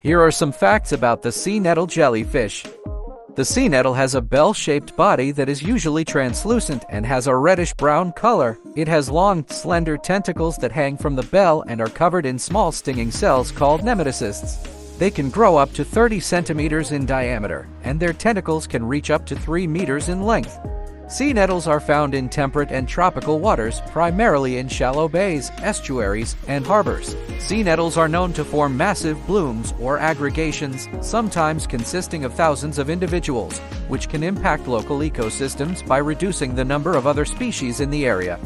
Here are some facts about the sea nettle jellyfish. The sea nettle has a bell-shaped body that is usually translucent and has a reddish-brown color. It has long, slender tentacles that hang from the bell and are covered in small stinging cells called nematocysts. They can grow up to 30 centimeters in diameter, and their tentacles can reach up to 3 meters in length. Sea nettles are found in temperate and tropical waters, primarily in shallow bays, estuaries, and harbors. Sea nettles are known to form massive blooms or aggregations, sometimes consisting of thousands of individuals, which can impact local ecosystems by reducing the number of other species in the area.